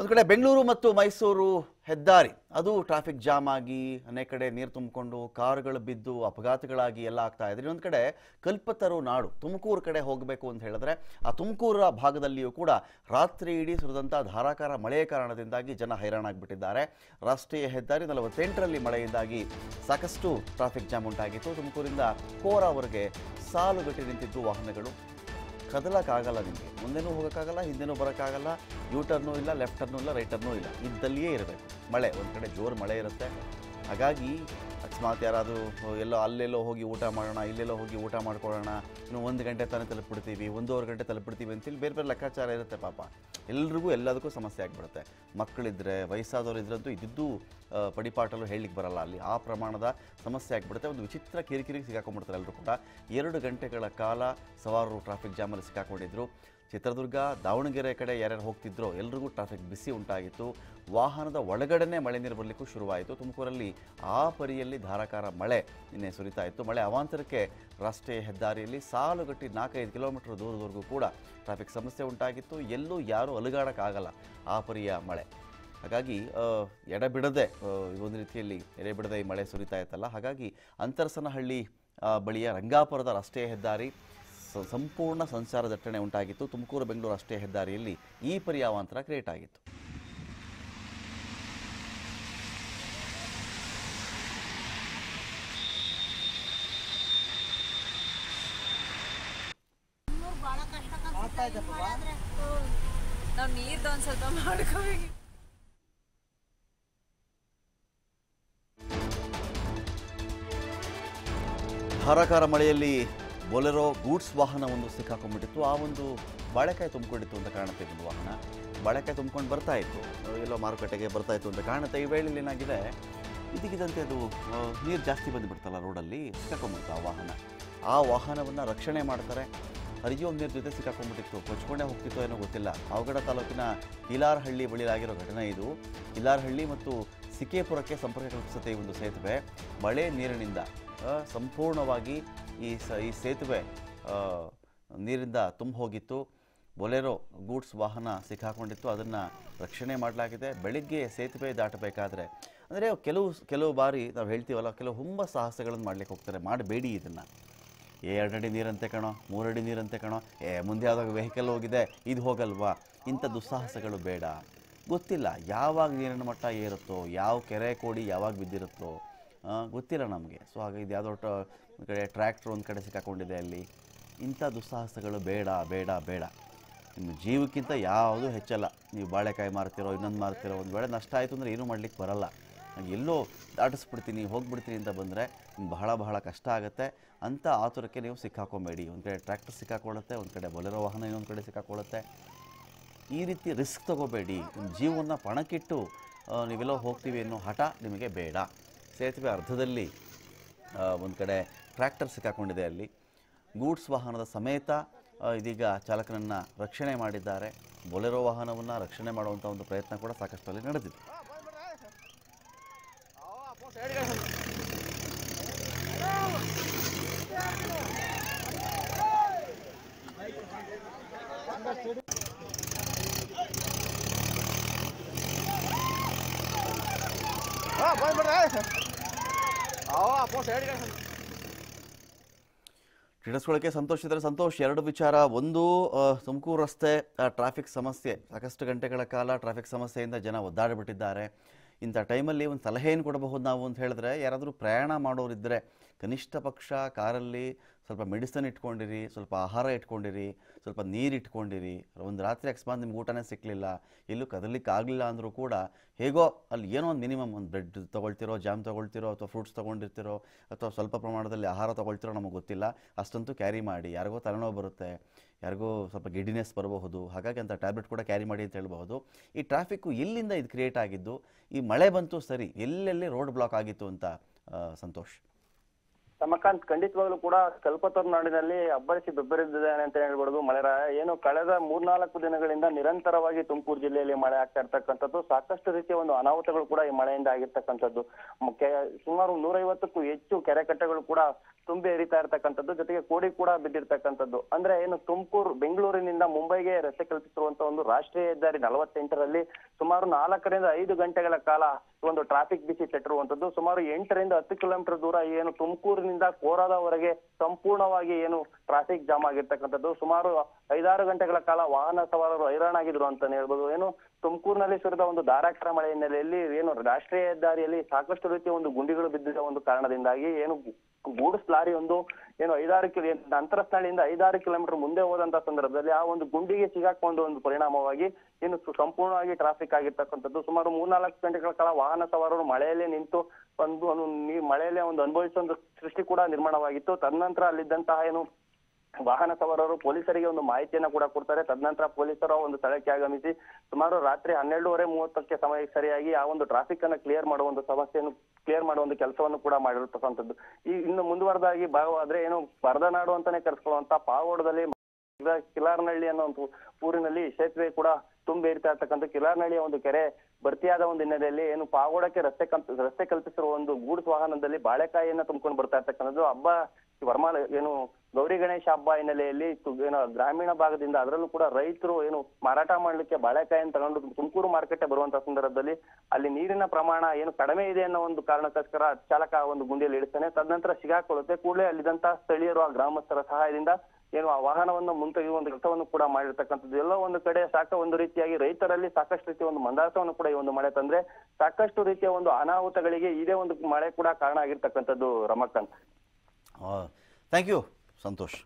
ಒಂದು ಕಡೆ ಬೆಂಗಳೂರು ಮತ್ತು ಮೈಸೂರು ಹೆದ್ದಾರಿ. ಅದು ಟ್ರಾಫಿಕ್ ಜಾಮ್ ಆಗಿ ಅನೇಕ ಕಡೆ ನೀರು ತುಂಬಿಕೊಂಡು ಕಾರುಗಳು ಬಿದ್ದು ಅಪಘಾತಗಳಾಗಿ ಎಲ್ಲ ಆಗ್ತಾ ಇದೆ. ಇನ್ನೊಂದು ಕಡೆ ಕಲ್ಪತರು ನಾಡು, ತುಮಕೂರು ಕಡೆ ಹೋಗಬೇಕು ಅಂತ ಹೇಳಿದ್ರೆ ಆ ತುಮಕೂರ ಭಾಗದಲ್ಲಿಯೂ ಕೂಡ ರಾತ್ರಿ ಇಡೀ ಸುರಿದಂಥ ಧಾರಾಕಾರ ಮಳೆಯ ಕಾರಣದಿಂದಾಗಿ ಜನ ಹೈರಾಣಾಗಿಬಿಟ್ಟಿದ್ದಾರೆ. ರಾಷ್ಟ್ರೀಯ ಹೆದ್ದಾರಿ ನಲವತ್ತೆಂಟರಲ್ಲಿ ಮಳೆಯಿಂದಾಗಿ ಸಾಕಷ್ಟು ಟ್ರಾಫಿಕ್ ಜಾಮ್ ಉಂಟಾಗಿತ್ತು. ತುಮಕೂರಿಂದ ಕೋರಾವರೆಗೆ ಸಾಲುಗಟ್ಟಿ ನಿಂತಿದ್ದು ವಾಹನಗಳು. ಕದಲಕ್ಕಾಗಲ್ಲ ನಿಮಗೆ. ಮುಂದೆನೂ ಹೋಗೋಕ್ಕಾಗಲ್ಲ, ಹಿಂದೆನೂ ಬರೋಕ್ಕಾಗಲ್ಲ ಯೂ ಟರ್ನೂ ಇಲ್ಲ ಲೆಫ್ಟ್ ಟರ್ನೂ ಇಲ್ಲ ರೈಟ್ ಟರ್ನೂ ಇಲ್ಲ ಇದ್ದಲ್ಲಿಯೇ ಇರಬೇಕು. ಮಳೆ, ಒಂದು ಕಡೆ ಜೋರು ಮಳೆ ಇರುತ್ತೆ. ಹಾಗಾಗಿ ಅಕಸ್ಮಾತ್ ಯಾರಾದರೂ ಎಲ್ಲೋ ಅಲ್ಲೆಲ್ಲೋ ಹೋಗಿ ಊಟ ಮಾಡೋಣ, ಇಲ್ಲೆಲ್ಲೋ ಹೋಗಿ ಊಟ ಮಾಡ್ಕೊಳ್ಳೋಣ, ಇನ್ನು ಒಂದು ಗಂಟೆ ತಾನೇ ತಲುಪಿಬಿಡ್ತೀವಿ, ಒಂದೂವರೆ ಗಂಟೆ ತಲುಪಿಬಿಡ್ತೀವಿ ಅಂತೇಳಿ ಬೇರೆ ಬೇರೆ ಲೆಕ್ಕಾಚಾರ ಇರುತ್ತೆ ಪಾಪ. ಎಲ್ರಿಗೂ ಎಲ್ಲದಕ್ಕೂ ಸಮಸ್ಯೆ ಆಗಿಬಿಡುತ್ತೆ. ಮಕ್ಕಳಿದ್ರೆ ವಯಸ್ಸಾದವರು ಇದ್ರಂತೂ ಇದ್ದಿದ್ದು ಪಡಿಪಾಟಲು ಹೇಳಲಿಕ್ಕೆ ಬರಲ್ಲ. ಅಲ್ಲಿ ಆ ಪ್ರಮಾಣದ ಸಮಸ್ಯೆ ಆಗಿಬಿಡುತ್ತೆ. ಒಂದು ವಿಚಿತ್ರ ಕಿರಿಕಿರಿಗೆ ಸಿಕ್ಕಾಕೊಂಡ್ಬಿಡ್ತಾರೆ ಎಲ್ಲರೂ ಕೂಡ. ಎರಡು ಗಂಟೆಗಳ ಕಾಲ ಸವಾರರು ಟ್ರಾಫಿಕ್ ಜಾಮಲ್ಲಿ ಸಿಕ್ಕಾಕೊಂಡಿದ್ರು. ಚಿತ್ರದುರ್ಗ, ದಾವಣಗೆರೆ ಕಡೆ ಯಾರ್ಯಾರು ಹೋಗ್ತಿದ್ರೋ ಎಲ್ರಿಗೂ ಟ್ರಾಫಿಕ್ ಬಿಸಿ ಉಂಟಾಗಿತ್ತು. ವಾಹನದ ಒಳಗಡೆನೇ ಮಳೆ ನೀರು ಬರಲಿಕ್ಕೂ ಶುರುವಾಯಿತು. ತುಮಕೂರಲ್ಲಿ ಆ ಪರಿಯಲ್ಲಿ ಧಾರಾಕಾರ ಮಳೆ ನಿನ್ನೆ ಸುರಿತಾ ಇತ್ತು. ಮಳೆ ಅವಾಂತರಕ್ಕೆ ರಾಷ್ಟ್ರೀಯ ಹೆದ್ದಾರಿಯಲ್ಲಿ ಸಾಲುಗಟ್ಟಿ ನಾಲ್ಕೈದು ಕಿಲೋಮೀಟರ್ ದೂರದವರೆಗೂ ಕೂಡ ಟ್ರಾಫಿಕ್ ಸಮಸ್ಯೆ ಉಂಟಾಗಿತ್ತು. ಎಲ್ಲೂ ಯಾರೂ ಅಲುಗಾಡೋಕ್ಕಾಗಲ್ಲ ಆ ಪರಿಯ ಮಳೆ. ಹಾಗಾಗಿ ಎಡಬಿಡದೆ ಒಂದು ರೀತಿಯಲ್ಲಿ ಎಡೆಬಿಡದೆ ಈ ಮಳೆ ಸುರಿತಾ ಇತ್ತಲ್ಲ. ಹಾಗಾಗಿ ಅಂತರಸನಹಳ್ಳಿ ಬಳಿಯ ರಂಗಾಪುರದ ರಾಷ್ಟ್ರೀಯ ಹೆದ್ದಾರಿ ಸಂಪೂರ್ಣ ಸಂಚಾರ ದಟ್ಟಣೆ ಉಂಟಾಗಿತ್ತು. ತುಮಕೂರು ಬೆಂಗಳೂರು ಅಷ್ಟೇ ಹೆದ್ದಾರಿಯಲ್ಲಿ ಈ ಪರಿ ಅವಾಂತರ ಕ್ರಿಯೇಟ್ ಆಗಿತ್ತು. ನಾವು ಧಾರಾಕಾರ ಮಳೆಯಲ್ಲಿ ಬೊಲೆರೋ ಗೂಡ್ಸ್ ವಾಹನ ಒಂದು ಸಿಕ್ಕಾಕೊಂಡ್ಬಿಟ್ಟಿತ್ತು. ಆ ಒಂದು ಬಾಳೆಕಾಯಿ ತುಂಬಿಕೊಂಡಿತ್ತು ಅಂತ ಕಾಣುತ್ತೆ ಒಂದು ವಾಹನ. ಬಾಳೆಕಾಯಿ ತುಂಬಿಕೊಂಡು ಬರ್ತಾ ಇತ್ತು. ಎಲ್ಲೋ ಮಾರುಕಟ್ಟೆಗೆ ಬರ್ತಾ ಇತ್ತು ಅಂತ ಕಾಣುತ್ತೆ. ಈ ವೇಳೆಯಲ್ಲಿ ಏನಾಗಿದೆ? ಇದಕ್ಕಿದಂತೆ ಅದು ನೀರು ಜಾಸ್ತಿ ಬಂದುಬಿಡ್ತಲ್ಲ ರೋಡಲ್ಲಿ ಸಿಕ್ಕಾಕೊಂಡ್ಬಿಡ್ತು ಆ ವಾಹನ. ಆ ವಾಹನವನ್ನು ರಕ್ಷಣೆ ಮಾಡ್ತಾರೆ. ಹರಿಯೋ ನೀರು ಜೊತೆ ಸಿಕ್ಕಾಕೊಂಡ್ಬಿಟ್ಟಿತ್ತು. ಕೊಚ್ಕೊಂಡೇ ಹೋಗ್ತಿತ್ತೋ ಏನೋ ಗೊತ್ತಿಲ್ಲ. ಅವಗಡ ತಾಲೂಕಿನ ಇಲಾರಹಳ್ಳಿ ಬಳಿ ಆಗಿರೋ ಘಟನೆ ಇದು. ಇಲಾರಹಳ್ಳಿ ಮತ್ತು ಸಿಕ್ಕೇಪುರಕ್ಕೆ ಸಂಪರ್ಕ ಕಲ್ಪಿಸುತ್ತೆ ಈ ಒಂದು ಸೇತುವೆ. ಮಳೆ ನೀರಿನಿಂದ ಸಂಪೂರ್ಣವಾಗಿ ಈ ಸ, ಈ ಸೇತುವೆ ನೀರಿಂದ ತುಂಬ ಹೋಗಿತ್ತು. ಬೊಲೆರೋ ಗೂಡ್ಸ್ ವಾಹನ ಸಿಕ್ಕಾಕೊಂಡಿತ್ತು. ಅದನ್ನು ರಕ್ಷಣೆ ಮಾಡಲಾಗಿದೆ. ಬೆಳಿಗ್ಗೆ ಸೇತುವೆ ದಾಟಬೇಕಾದ್ರೆ, ಅಂದರೆ ಕೆಲವು ಕೆಲವು ಬಾರಿ ನಾವು ಹೇಳ್ತೀವಲ್ಲ, ಕೆಲವು ಹುಂಬ ಸಾಹಸಗಳನ್ನು ಮಾಡ್ಲಿಕ್ಕೆ ಹೋಗ್ತಾರೆ. ಮಾಡಬೇಡಿ ಇದನ್ನು. ಏ, ಎರಡಡಿ ನೀರಂತೆ ಕಣೋ, ಮೂರಡಿ ನೀರಂತೆ ಕಣೋ, ಏ, ಮುಂದೆ ಯಾವಾಗ ವೆಹಿಕಲ್ ಹೋಗಿದೆ, ಇದು ಹೋಗಲ್ವಾ? ಇಂಥ ದುಸ್ಸಾಹಸಗಳು ಬೇಡ. ಗೊತ್ತಿಲ್ಲ, ಯಾವಾಗ ನೀರಿನ ಮಟ್ಟ ಏರುತ್ತೋ, ಯಾವ ಕೆರೆ ಕೋಡಿ ಯಾವಾಗ ಬಿದ್ದಿರುತ್ತೋ ಗೊತ್ತಿಲ್ಲ ನಮಗೆ. ಸೊ ಹಾಗೆ ಇದು ಯಾವುದೋ ಒಂದು ಕಡೆ ಟ್ರ್ಯಾಕ್ಟ್ರ್ ಒಂದು ಕಡೆ ಸಿಕ್ಕಾಕೊಂಡಿದೆ ಅಲ್ಲಿ. ಇಂಥ ದುಸ್ಸಾಹಸಗಳು ಬೇಡ ಬೇಡ ಬೇಡ. ನಿಮ್ಮ ಜೀವಕ್ಕಿಂತ ಯಾವುದೂ ಹೆಚ್ಚಲ್ಲ. ನೀವು ಬಾಳೆಕಾಯಿ ಮಾರ್ತಿರೋ, ಇನ್ನೊಂದು ಮಾರ್ತಿರೋ, ಒಂದು ವೇಳೆ ನಷ್ಟ ಆಯಿತು ಅಂದರೆ ಏನೂ ಮಾಡ್ಲಿಕ್ಕೆ ಬರಲ್ಲ. ನಾನು ಎಲ್ಲೋ ದಾಟಿಸ್ಬಿಡ್ತೀನಿ, ಹೋಗ್ಬಿಡ್ತೀನಿ ಅಂತ ಬಂದರೆ ಬಹಳ ಬಹಳ ಕಷ್ಟ ಆಗುತ್ತೆ. ಅಂಥ ಆತುರಕ್ಕೆ ನೀವು ಸಿಕ್ಕಾಕೊಂಬೇಡಿ. ಒಂದು ಕಡೆ ಟ್ರ್ಯಾಕ್ಟರ್ ಸಿಕ್ಕಾಕೊಳ್ಳುತ್ತೆ, ಒಂದು ಕಡೆ ಬೊಲೆರೋ ವಾಹನ ಇನ್ನೊಂದು ಕಡೆ ಸಿಕ್ಕಾಕೊಳ್ಳುತ್ತೆ. ಈ ರೀತಿ ರಿಸ್ಕ್ ತಗೋಬೇಡಿ. ನಿಮ್ಮ ಜೀವನ ಪಣಕ್ಕಿಟ್ಟು ನೀವೆಲ್ಲೋ ಹೋಗ್ತೀವಿ ಅನ್ನೋ ಹಠ ನಿಮಗೆ ಬೇಡ. ಸೇತುವೆ ಅರ್ಧದಲ್ಲಿ ಒಂದು ಕಡೆ ಟ್ರ್ಯಾಕ್ಟರ್ ಸಿಕ್ಕಾಕೊಂಡಿದೆ ಅಲ್ಲಿ. ಗೂಡ್ಸ್ ವಾಹನದ ಸಮೇತ ಇದೀಗ ಚಾಲಕನನ್ನು ರಕ್ಷಣೆ ಮಾಡಿದ್ದಾರೆ. ಬೊಲೆರೋ ವಾಹನವನ್ನು ರಕ್ಷಣೆ ಮಾಡುವಂಥ ಒಂದು ಪ್ರಯತ್ನ ಕೂಡ ಸಾಕಷ್ಟು ನಡೆದಿದೆ. ನಡೆದಿದೆ ತಿಳಿಸ್ಕೊಳ್ಳೋಕ್ಕೆ ಸಂತೋಷ ಇದ್ರೆ ಸಂತೋಷ್, ಎರಡು ವಿಚಾರ. ಒಂದು ತುಮಕೂರು ರಸ್ತೆ ಟ್ರಾಫಿಕ್ ಸಮಸ್ಯೆ. ಸಾಕಷ್ಟು ಗಂಟೆಗಳ ಕಾಲ ಟ್ರಾಫಿಕ್ ಸಮಸ್ಯೆಯಿಂದ ಜನ ಒದ್ದಾಡಿಬಿಟ್ಟಿದ್ದಾರೆ. ಇಂಥ ಟೈಮಲ್ಲಿ ಒಂದು ಸಲಹೆಯನ್ನು ಕೊಡಬಹುದು ನಾವು ಅಂತ ಹೇಳಿದ್ರೆ, ಯಾರಾದರೂ ಪ್ರಯಾಣ ಮಾಡೋರಿದ್ದರೆ, ಕನಿಷ್ಠ ಪಕ್ಷ, ಕಾರಲ್ಲಿ ಸ್ವಲ್ಪ ಮೆಡಿಸನ್ ಇಟ್ಕೊಂಡಿರಿ, ಸ್ವಲ್ಪ ಆಹಾರ ಇಟ್ಕೊಂಡಿರಿ, ಸ್ವಲ್ಪ ನೀರು ಇಟ್ಕೊಂಡಿರಿ. ಒಂದು ರಾತ್ರಿ ಅಕಸ್ಮಾತ್ ನಿಮ್ಗೆ ಊಟನೇ ಸಿಕ್ಕಲಿಲ್ಲ ಎಲ್ಲೂ ಕದಲಿಕ್ಕೆ ಆಗಲಿಲ್ಲ ಅಂದರೂ ಕೂಡ ಹೇಗೋ ಅಲ್ಲಿ ಏನೋ ಒಂದು ಮಿನಿಮಮ್ ಒಂದು ಬ್ರೆಡ್ ತೊಗೊಳ್ತಿರೋ, ಜಾಮ್ ತೊಗೊಳ್ತಿರೋ ಅಥವಾ ಫ್ರೂಟ್ಸ್ ತೊಗೊಂಡಿರ್ತಿರೋ ಅಥವಾ ಸ್ವಲ್ಪ ಪ್ರಮಾಣದಲ್ಲಿ ಆಹಾರ ತೊಗೊಳ್ತಿರೋ ನಮಗೆ ಗೊತ್ತಿಲ್ಲ. ಅಷ್ಟಂತೂ ಕ್ಯಾರಿ ಮಾಡಿ. ಯಾರಿಗೋ ತಲೆನೋವು ಬರುತ್ತೆ, ಯಾರಿಗೋ ಸ್ವಲ್ಪ ಗಿಡಿನೆಸ್ ಬರಬಹುದು, ಹಾಗಾಗಿ ಅಂತ ಟ್ಯಾಬ್ಲೆಟ್ ಕೂಡ ಕ್ಯಾರಿ ಮಾಡಿ ಅಂತ ಹೇಳ್ಬಹುದು. ಈ ಟ್ರಾಫಿಕ್ಕು ಎಲ್ಲಿಂದ ಇದು ಕ್ರಿಯೇಟ್ ಆಗಿದ್ದು, ಈ ಮಳೆ ಬಂತು ಸರಿ, ಎಲ್ಲೆಲ್ಲಿ ರೋಡ್ ಬ್ಲಾಕ್ ಆಗಿತ್ತು ಅಂತ ಸಂತೋಷ್. ರಮಕಾಂತ್ ಖಂಡಿತವಾಗ್ಲೂ ಕೂಡ ಕಲ್ಪತರು ನಾಡಿನಲ್ಲಿ ಅಬ್ಬರಿಸಿ ಬೆಬ್ಬರಿದ್ದಾನೆ ಅಂತ ಹೇಳ್ಬೋದು ಮಳೆರಾಯ. ಏನು ಕಳೆದ ಮೂರ್ನಾಲ್ಕು ದಿನಗಳಿಂದ ನಿರಂತರವಾಗಿ ತುಮಕೂರು ಜಿಲ್ಲೆಯಲ್ಲಿ ಮಳೆ ಆಗ್ತಾ ಇರ್ತಕ್ಕಂಥದ್ದು, ಸಾಕಷ್ಟು ರೀತಿಯ ಒಂದು ಅನಾಹುತಗಳು ಕೂಡ ಈ ಮಳೆಯಿಂದ ಆಗಿರ್ತಕ್ಕಂಥದ್ದು. ಸುಮಾರು ನೂರೈವತ್ತಕ್ಕೂ ಹೆಚ್ಚು ಕೆರೆಕಟ್ಟೆಗಳು ಕೂಡ ತುಂಬಿ ಹರಿತಾ ಇರ್ತಕ್ಕಂಥದ್ದು, ಜೊತೆಗೆ ಕೋಡಿ ಕೂಡ ಬಿದ್ದಿರ್ತಕ್ಕಂಥದ್ದು. ಅಂದ್ರೆ ಏನು ತುಮಕೂರು, ಬೆಂಗಳೂರಿನಿಂದ ಮುಂಬೈಗೆ ರಸ್ತೆ ಕಲ್ಪಿಸಿರುವಂತ ಒಂದು ರಾಷ್ಟ್ರೀಯ ಹೆದ್ದಾರಿ ನಲವತ್ತೆಂಟರಲ್ಲಿ ಸುಮಾರು ನಾಲ್ಕರಿಂದ ಐದು ಗಂಟೆಗಳ ಕಾಲ ಒಂದು ಟ್ರಾಫಿಕ್ ಬಿಸಿ ತಟ್ಟಿರುವಂತದ್ದು ಸುಮಾರು ಎಂಟರಿಂದ ಹತ್ತು ಕಿಲೋಮೀಟರ್ ದೂರ ಏನು ತುಮಕೂರಿನಿಂದ ಕೋರಾದವರೆಗೆ ಸಂಪೂರ್ಣವಾಗಿ ಏನು ಟ್ರಾಫಿಕ್ ಜಾಮ್ ಆಗಿರ್ತಕ್ಕಂಥದ್ದು. ಸುಮಾರು ಐದಾರು ಗಂಟೆಗಳ ಕಾಲ ವಾಹನ ಸವಾರರು ಹೈರಾಣಾಗಿದ್ರು ಅಂತಾನೆ ಹೇಳ್ಬೋದು. ಏನು ತುಮಕೂರಿನಲ್ಲಿ ಸುರಿದ ಒಂದು ಧಾರಾಕಾರ ಮಳೆ ಹಿನ್ನೆಲೆಯಲ್ಲಿ ಏನು ರಾಷ್ಟ್ರೀಯ ಹೆದ್ದಾರಿಯಲ್ಲಿ ಸಾಕಷ್ಟು ರೀತಿಯ ಒಂದು ಗುಂಡಿಗಳು ಬಿದ್ದಿದ್ದ ಒಂದು ಕಾರಣದಿಂದಾಗಿ ಏನು ಗೂಡ್ಸ್ ಲಾರಿ ಒಂದು ಏನು ಐದಾರು ಕಿಲೋ ಅಂತರಸ್ಥಳಿಯಿಂದ ಐದಾರು ಕಿಲೋಮೀಟರ್ ಮುಂದೆ ಹೋದಂತ ಸಂದರ್ಭದಲ್ಲಿ ಆ ಒಂದು ಗುಂಡಿಗೆ ಸಿಗಾಕೊಂಡು ಒಂದು ಪರಿಣಾಮವಾಗಿ ಏನು ಸಂಪೂರ್ಣವಾಗಿ ಟ್ರಾಫಿಕ್ ಆಗಿರ್ತಕ್ಕಂಥದ್ದು. ಸುಮಾರು ಮೂರ್ನಾಲ್ಕು ಗಂಟೆಗಳ ಕಾಲ ವಾಹನ ಸವಾರರು ಮಳೆಯಲ್ಲೇ ನಿಂತು ಒಂದು ಮಳೆಯಲ್ಲೇ ಒಂದು ಅನುಭವಿಸುವ ಸೃಷ್ಟಿ ಕೂಡ ನಿರ್ಮಾಣವಾಗಿತ್ತು. ತದನಂತರ ಅಲ್ಲಿದ್ದಂತಹ ಏನು ವಾಹನ ಸವಾರರು ಪೊಲೀಸರಿಗೆ ಒಂದು ಮಾಹಿತಿಯನ್ನ ಕೂಡ ಕೊಡ್ತಾರೆ. ತದನಂತರ ಪೊಲೀಸರು ಒಂದು ಸ್ಥಳಕ್ಕೆ ಆಗಮಿಸಿ ಸುಮಾರು ರಾತ್ರಿ ಹನ್ನೆರಡೂವರೆ ಮೂವತ್ತಕ್ಕೆ ಸಮಯಕ್ಕೆ ಸರಿಯಾಗಿ ಆ ಒಂದು ಟ್ರಾಫಿಕ್ ಅನ್ನ ಕ್ಲಿಯರ್ ಮಾಡುವ ಒಂದು ಸಮಸ್ಯೆಯನ್ನು ಕ್ಲಿಯರ್ ಮಾಡುವ ಒಂದು ಕೆಲಸವನ್ನು ಕೂಡ ಮಾಡಿರ್ತಕ್ಕಂಥದ್ದು. ಈ ಇನ್ನು ಮುಂದುವರೆದಾಗಿ ಭಾಗವಾದ್ರೆ ಏನು ಪರದನಾಡು ಅಂತಾನೆ ಕರೆಸ್ಕೊಳ್ಳುವಂತ ಪಾವೋಡದಲ್ಲಿ ಕಿಲಾರ್ನಹಳ್ಳಿ ಅನ್ನೋ ಒಂದು ಊರಿನಲ್ಲಿ ಸೇತುವೆ ಕೂಡ ತುಂಬಿ ಇರ್ತಾ ಇರ್ತಕ್ಕಂಥ ಕಿಲಾರ್ನಹಳ್ಳಿಯ ಒಂದು ಕೆರೆ ಭರ್ತಿಯಾದ ಒಂದು ಹಿನ್ನೆಲೆಯಲ್ಲಿ ಏನು ಪಾವೋಡಕ್ಕೆ ರಸ್ತೆ ರಸ್ತೆ ಕಲ್ಪಿಸಿರುವ ಒಂದು ಗೂಡ್ಸ್ ವಾಹನದಲ್ಲಿ ಬಾಳೆಕಾಯಿಯನ್ನ ತುಂಬಿಕೊಂಡು ಬರ್ತಾ ಇರ್ತಕ್ಕಂಥದ್ದು. ಹಬ್ಬ ವರ್ಮಾಲ ಏನು ಗೌರಿ ಗಣೇಶ ಹಬ್ಬ ಹಿನ್ನೆಲೆಯಲ್ಲಿ ಏನೋ ಗ್ರಾಮೀಣ ಭಾಗದಿಂದ ಅದರಲ್ಲೂ ಕೂಡ ರೈತರು ಏನು ಮಾರಾಟ ಮಾಡ್ಲಿಕ್ಕೆ ಬಾಳೆಕಾಯಿಯನ್ನು ತಗೊಂಡು ತುಮಕೂರು ಮಾರುಕಟ್ಟೆ ಬರುವಂತ ಸಂದರ್ಭದಲ್ಲಿ ಅಲ್ಲಿ ನೀರಿನ ಪ್ರಮಾಣ ಏನು ಕಡಿಮೆ ಇದೆ ಅನ್ನೋ ಒಂದು ಕಾರಣಕ್ಕೋಸ್ಕರ ಚಾಲಕ ಒಂದು ಗುಂಡಿಯಲ್ಲಿ ಇಳಿಸ್ತಾನೆ. ತದನಂತರ ಸಿಗಾಕೊಳ್ಳುತ್ತೆ. ಕೂಡಲೇ ಅಲ್ಲಿದ್ದಂತ ಸ್ಥಳೀಯರು ಆ ಗ್ರಾಮಸ್ಥರ ಸಹಾಯದಿಂದ ಏನು ಆ ವಾಹನವನ್ನು ಮುಂತೆಗೆಯುವ ಒಂದು ಕೆಲಸವನ್ನು ಕೂಡ ಮಾಡಿರ್ತಕ್ಕಂಥದ್ದು. ಎಲ್ಲ ಒಂದು ಕಡೆ ಸಾಕ ಒಂದು ರೀತಿಯಾಗಿ ರೈತರಲ್ಲಿ ಸಾಕಷ್ಟು ರೀತಿಯ ಒಂದು ಮಂದಾಸವನ್ನು ಕೂಡ ಈ ಒಂದು ಮಳೆ ತಂದ್ರೆ ಸಾಕಷ್ಟು ರೀತಿಯ ಒಂದು ಅನಾಹುತಗಳಿಗೆ ಇದೇ ಒಂದು ಮಳೆ ಕೂಡ ಕಾರಣ ಆಗಿರ್ತಕ್ಕಂಥದ್ದು ರಮಕಾಂತ್ ಥ್ಯಾಂಕ್ ಯು ಸಂತೋಷ್